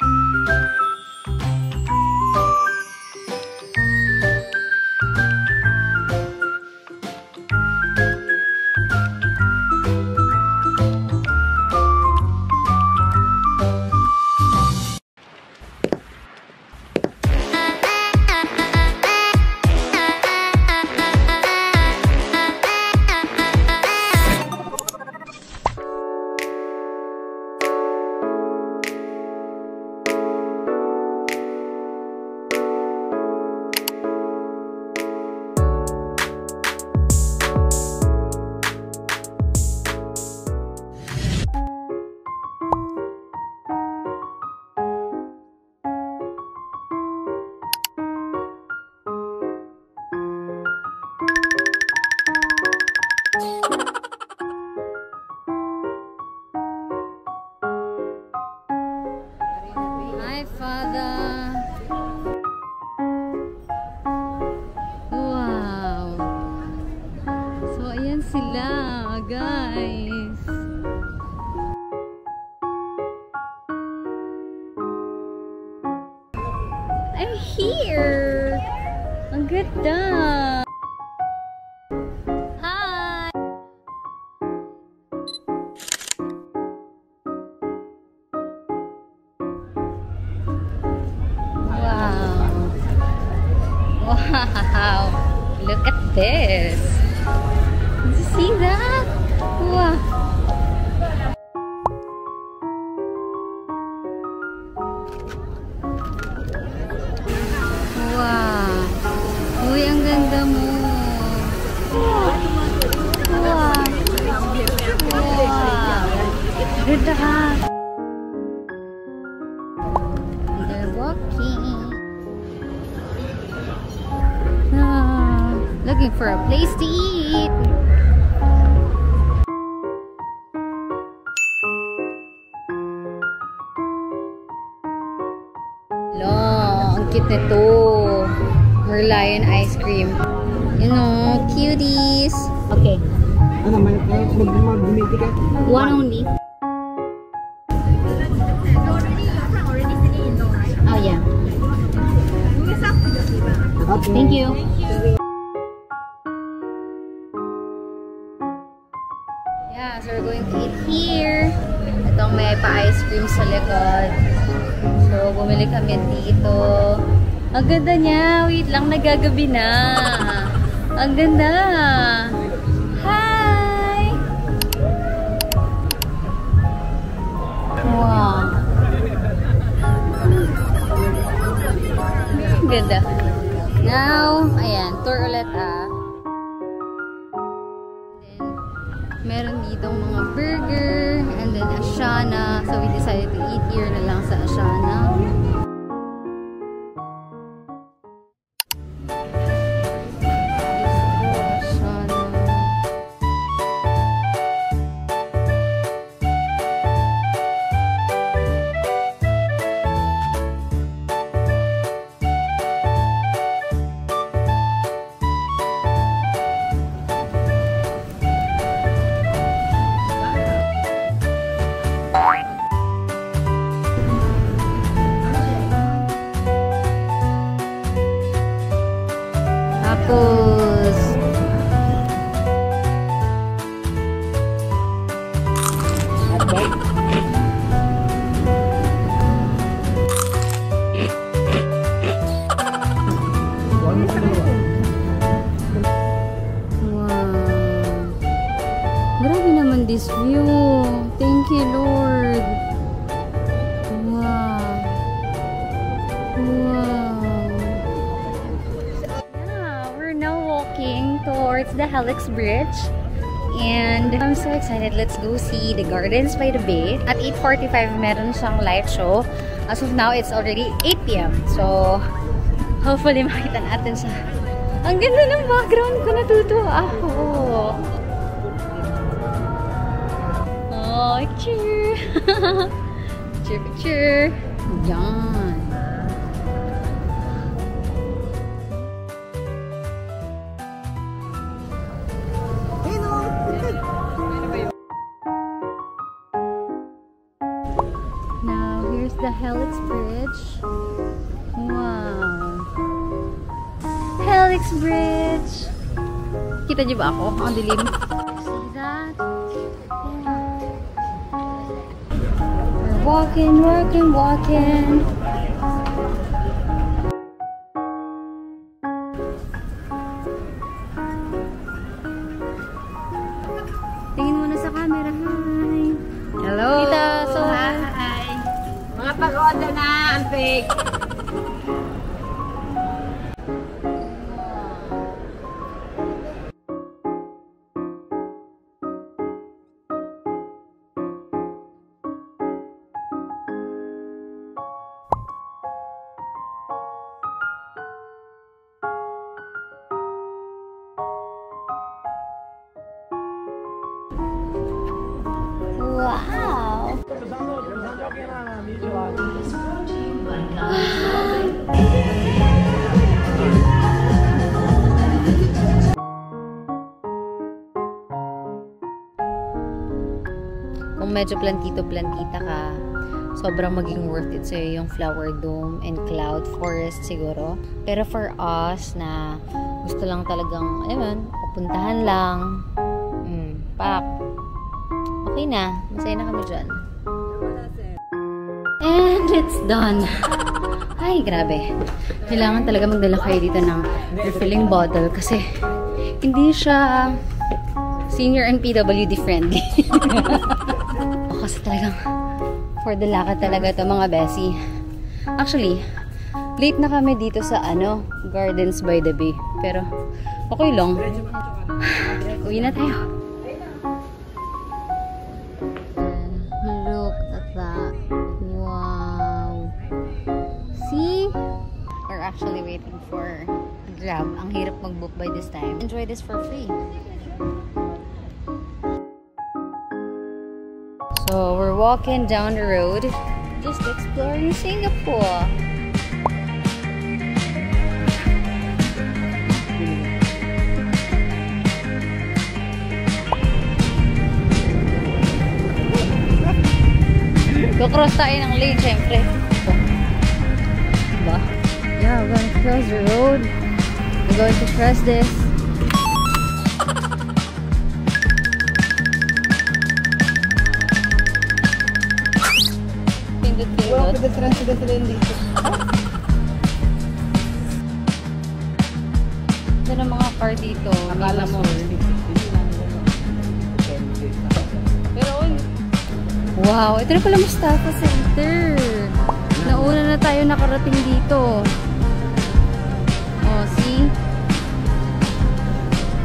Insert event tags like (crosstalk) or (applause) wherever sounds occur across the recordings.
Música Hi, Father. Wow. So, ayan sila, guys. I'm here. Ang ganda. Look at this. Did you see that? Wow. For a place to eat. Lo, ang cute nito. Merlion ice cream. You know, cuties. Okay, Ano, may mag-bumiti ka? one only. Oh yeah. Thank you. Yeah, here. Itong may pa-ice cream sa likod. So, bumili kami dito. Ang ganda niya. Wait lang, nagagabi na. Ang ganda. Hi! Wow. Ang ganda. Now, ayan, tour ulit ah. Then, meron ditong mga burger then Ashana. So, we decided to eat here na lang Tapos, wow. Grabe naman this view. Thank you, Lord. Helix Bridge. And I'm so excited. Let's go see the Gardens by the Bay. At 8.45, meron siyang light show. As of now, it's already 8 p.m. So, hopefully (laughs) makita natin siya. Ang ganda ng background ko. Natutuwa ako. Oh, cheer! (laughs) cheer, cheer! Yan. Bridge. Kita niyo ba ako? Ang dilim. See that? Yeah. Walking, walking, walking. Tingin muna sa camera. Hi. Hello. Tita, so Hi. Mga pagoda na, antik. Wow! Medyo plantito-plantita ka, sobrang maging worth it sa'yo yung flower dome and cloud forest siguro. Pero for us na gusto lang talagang, ayun, pupuntahan lang, mm, pak, okay na. Masaya na kami dyan. And it's done. (laughs) Ay, grabe. Kailangan talaga magdala kayo dito ng refilling bottle kasi hindi siya senior and PWD friendly. (laughs) Talagang for the lakad talaga to mga besi. Actually, late na kami dito sa ano, Gardens by the Bay. Pero, okay lang. Uwi na tayo. Look at that. Wow. See? We're actually waiting for Grab. Ang hirap mag-book by this time. Enjoy this for free. So, we're walking down the road, just exploring Singapore. Go-cross tayo ng lane, syempre. Diba? Yeah, we're gonna cross the road. We're going to cross this. Pindot-pindot. pedestrian pedestrian dito. Ito ng mga car dito. Akala mo. Pero, wow, ito na pala Mustafa Center. Nauna na tayo nakarating dito. Oh, see?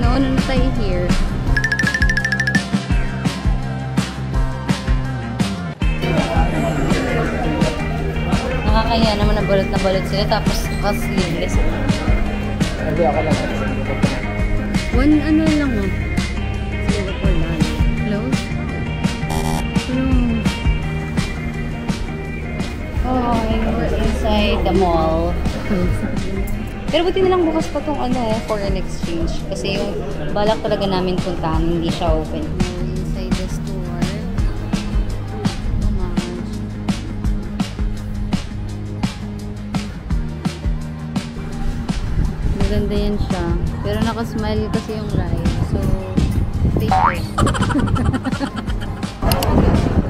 Nauna na tayo here. Nakakaya naman na balot na balot sila tapos naka-sleeveless. Hindi ako lang. One ano lang. Singapore lang. Close? Close. Oh, we're inside the mall. Pero buti na lang bukas pa tong ano, foreign exchange. Kasi yung balak talaga namin puntahan, hindi siya open. Maganda yan siya. Pero nakasmile kasi yung live. So, take it.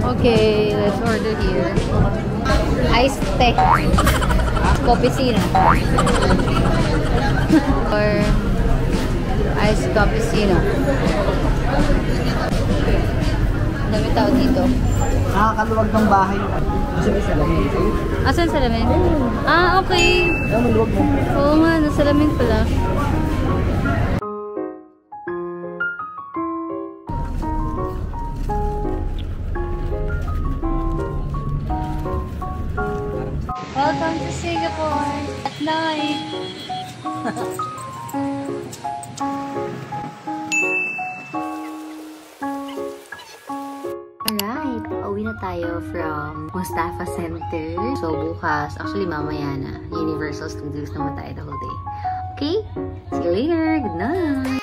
(laughs) okay, let's order here. Iced tea. Cappuccino. Or iced cappuccino. Dami tao dito. Nakakaluwag ng bahay. Kasi may salamin. Asan salamin? Ah, okay. Oo nga, nasalamin pala. Welcome to Singapore at night. (laughs) tayo from Mustafa Center. So, bukas, actually mamaya na, Universal Studios naman tayo the whole day. Okay? See you later. Good night.